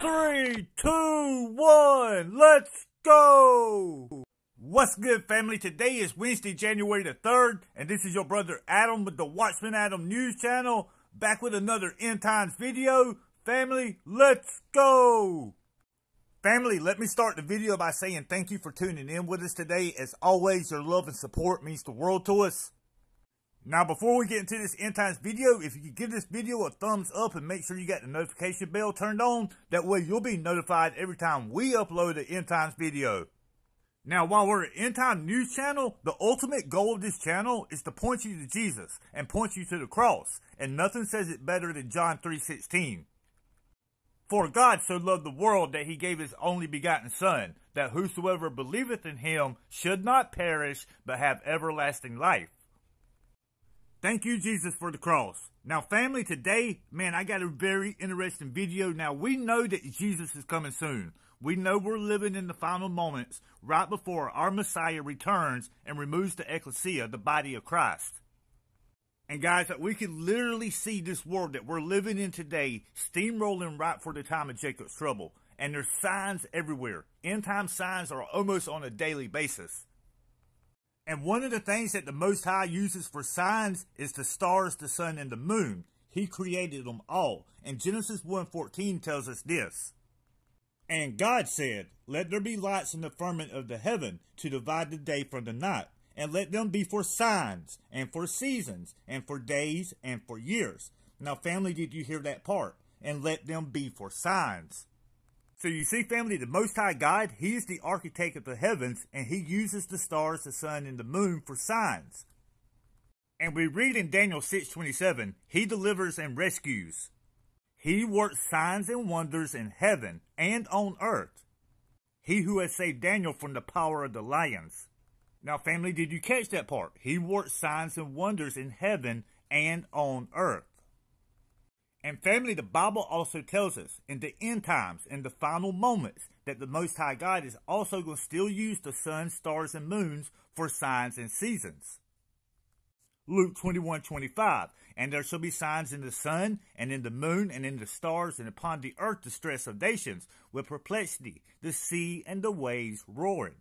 Three, two, one, let's go! What's good, family? Today is Wednesday, January the 3rd, and this is your brother Adam with the Watchman Adam News Channel, back with another End Times video. Family, let's go! Family, let me start the video by saying thank you for tuning in with us today. As always, your love and support means the world to us. Now, before we get into this end times video, if you could give this video a thumbs up and make sure you got the notification bell turned on, that way you'll be notified every time we upload an end times video. Now, while we're an end time news channel, the ultimate goal of this channel is to point you to Jesus and point you to the cross, and nothing says it better than John 3.16. For God so loved the world that he gave his only begotten Son, that whosoever believeth in him should not perish, but have everlasting life. Thank you, Jesus, for the cross. Now, family, today, man, I got a very interesting video. Now, we know that Jesus is coming soon. We know we're living in the final moments right before our Messiah returns and removes the ecclesia, the body of Christ. And guys, we can literally see this world that we're living in today steamrolling right for the time of Jacob's trouble. And there's signs everywhere. End time signs are almost on a daily basis. And one of the things that the Most High uses for signs is the stars, the sun, and the moon. He created them all. And Genesis 1.14 tells us this. And God said, Let there be lights in the firmament of the heaven to divide the day from the night, and let them be for signs, and for seasons, and for days, and for years. Now, family, did you hear that part? And let them be for signs. So you see, family, the Most High God, He is the architect of the heavens, and He uses the stars, the sun, and the moon for signs. And we read in Daniel 6.27, He delivers and rescues. He works signs and wonders in heaven and on earth. He who has saved Daniel from the power of the lions. Now, family, did you catch that part? He works signs and wonders in heaven and on earth. And family, the Bible also tells us in the end times, in the final moments, that the Most High God is also going to still use the sun, stars, and moons for signs and seasons. Luke 21, 25. And there shall be signs in the sun, and in the moon, and in the stars, and upon the earth distress of nations, with perplexity, the sea and the waves roaring.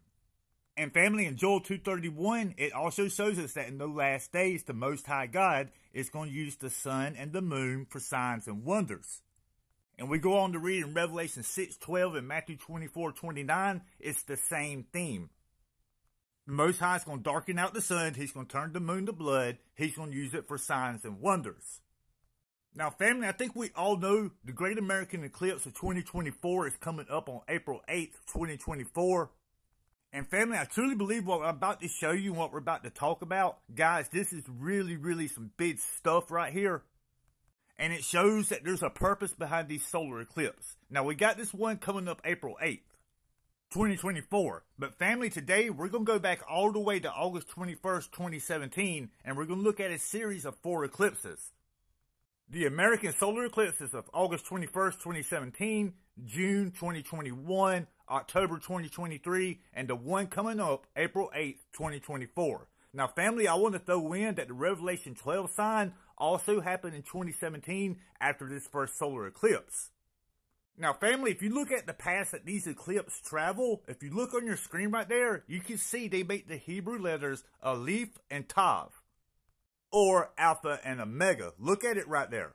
And family, in Joel 2.31, it also shows us that in the last days, the Most High God is going to use the sun and the moon for signs and wonders. And we go on to read in Revelation 6.12 and Matthew 24.29, it's the same theme. The Most High is going to darken out the sun. He's going to turn the moon to blood. He's going to use it for signs and wonders. Now, family, I think we all know the Great American Eclipse of 2024 is coming up on April 8th, 2024. And family, I truly believe what I'm about to show you what we're about to talk about, guys, this is really, really some big stuff right here. And it shows that there's a purpose behind these solar eclipses. Now, we got this one coming up April 8th, 2024. But family, today we're going to go back all the way to August 21st, 2017, and we're going to look at a series of four eclipses. The American solar eclipses of August 21st, 2017, June 2021, October 2023, and the one coming up April 8th, 2024. Now, family, I want to throw in that the Revelation 12 sign also happened in 2017 after this first solar eclipse. Now, family, if you look at the paths that these eclipses travel, if you look on your screen right there, you can see they make the Hebrew letters Aleph and Tav, or Alpha and Omega. Look at it right there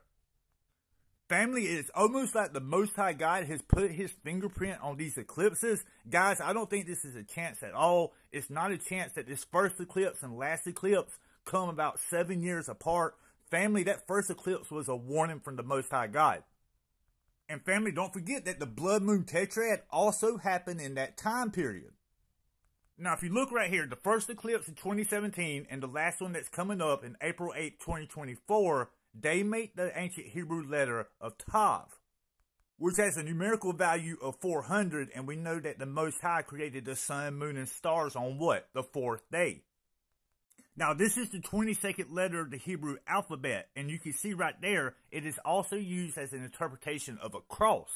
family, it's almost like the Most High God has put his fingerprint on these eclipses. Guys, I don't think this is a chance at all. It's not a chance that this first eclipse and last eclipse come about seven years apart. Family, that first eclipse was a warning from the Most High God. And family, don't forget that the blood moon tetrad also happened in that time period. Now, if you look right here, the first eclipse in 2017 and the last one that's coming up in April 8, 2024, they make the ancient Hebrew letter of Tav, which has a numerical value of 400, and we know that the Most High created the sun, moon, and stars on what? The fourth day. Now, this is the 22nd letter of the Hebrew alphabet, and you can see right there, it is also used as an interpretation of a cross.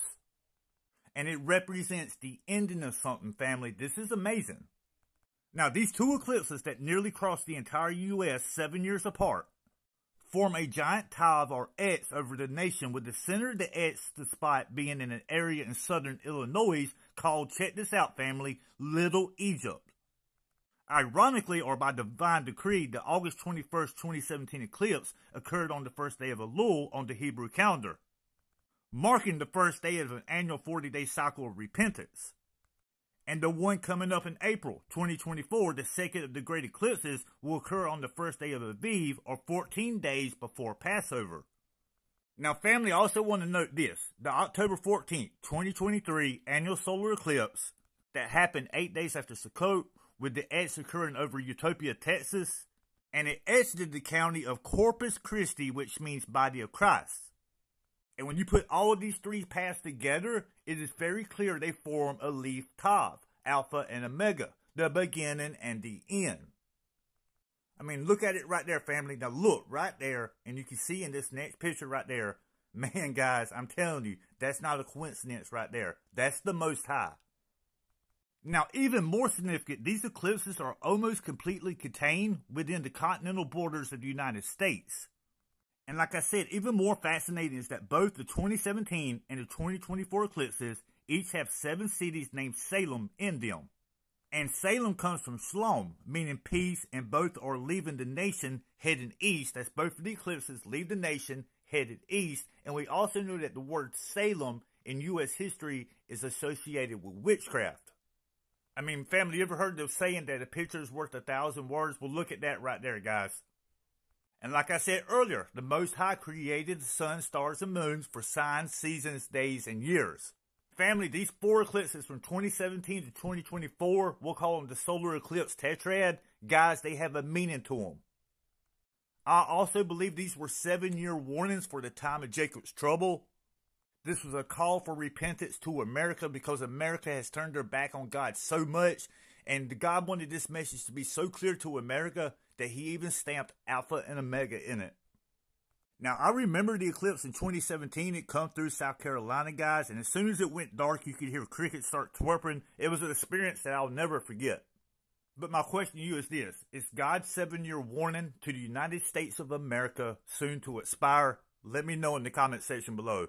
And it represents the ending of something, family. This is amazing. Now, these two eclipses that nearly crossed the entire U.S. seven years apart form a giant tile or X over the nation with the center of the X spot being in an area in southern Illinois called, check this out family, Little Egypt. Ironically, or by divine decree, the August 21st, 2017 eclipse occurred on the first day of Elul on the Hebrew calendar, marking the first day of an annual 40-day cycle of repentance. And the one coming up in April 2024, the second of the great eclipses, will occur on the first day of Aviv, or 14 days before Passover. Now, family, I also want to note this. The October 14th, 2023 annular solar eclipse that happened eight days after Sukkot with the etch occurring over Utopia, Texas, and it exited the county of Corpus Christi, which means body of Christ. And when you put all of these three paths together, it is very clear they form a leaf top, alpha and omega, the beginning and the end. I mean, look at it right there, family. Now look right there, and you can see in this next picture right there, man, guys, I'm telling you, that's not a coincidence right there. That's the Most High. Now, even more significant, these eclipses are almost completely contained within the continental borders of the United States. And like I said, even more fascinating is that both the 2017 and the 2024 eclipses each have seven cities named Salem in them. And Salem comes from Shalom, meaning peace, and both are leaving the nation heading east. That's both of the eclipses leave the nation headed east. And we also know that the word Salem in U.S. history is associated with witchcraft. I mean, family, you ever heard of saying that a picture is worth a thousand words? Well, look at that right there, guys. And like I said earlier, the Most High created the sun, stars, and moons for signs, seasons, days, and years. Family, these four eclipses from 2017 to 2024, we'll call them the solar eclipse tetrad. Guys, they have a meaning to them. I also believe these were seven year warnings for the time of Jacob's trouble. This was a call for repentance to America because America has turned their back on God so much. And God wanted this message to be so clear to America that he even stamped Alpha and Omega in it. Now, I remember the eclipse in 2017. It come through South Carolina, guys, and as soon as it went dark, you could hear crickets start twerping. It was an experience that I'll never forget. But my question to you is this. Is God's seven-year warning to the United States of America soon to expire? Let me know in the comment section below.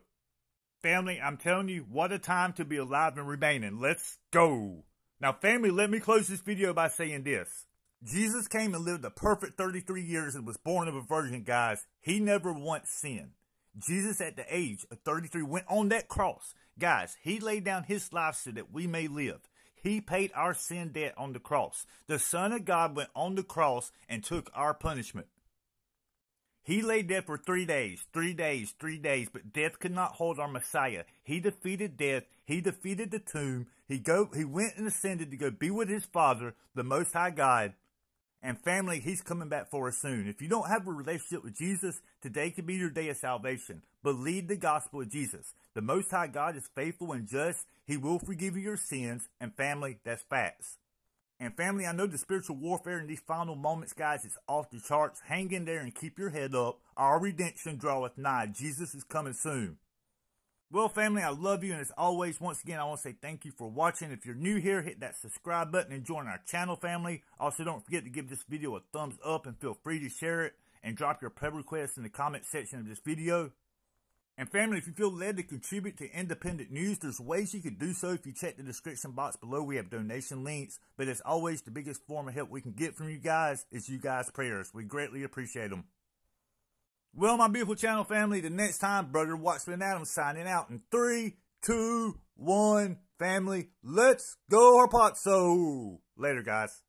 Family, I'm telling you, what a time to be alive and remaining. Let's go. Now, family, let me close this video by saying this. Jesus came and lived a perfect 33 years and was born of a virgin, guys. He never once sinned. Jesus, at the age of 33, went on that cross. Guys, he laid down his life so that we may live. He paid our sin debt on the cross. The Son of God went on the cross and took our punishment. He lay dead for three days, three days, three days, but death could not hold our Messiah. He defeated death. He defeated the tomb. He go, he went and ascended to go be with his Father, the Most High God. And family, he's coming back for us soon. If you don't have a relationship with Jesus, today could be your day of salvation. Believe the gospel of Jesus. The Most High God is faithful and just. He will forgive you your sins. And family, that's facts. And family, I know the spiritual warfare in these final moments, guys, is off the charts. Hang in there and keep your head up. Our redemption draweth nigh. Jesus is coming soon. Well, family, I love you. And as always, once again, I want to say thank you for watching. If you're new here, hit that subscribe button and join our channel, family. Also, don't forget to give this video a thumbs up and feel free to share it and drop your prayer requests in the comment section of this video. And family, if you feel led to contribute to independent news, there's ways you can do so. If you check the description box below, we have donation links. But as always, the biggest form of help we can get from you guys is you guys' prayers. We greatly appreciate them. Well, my beautiful channel family, the next time, Brother Watchman Adams signing out in three, two, one, family, let's go Harpazo. Later, guys.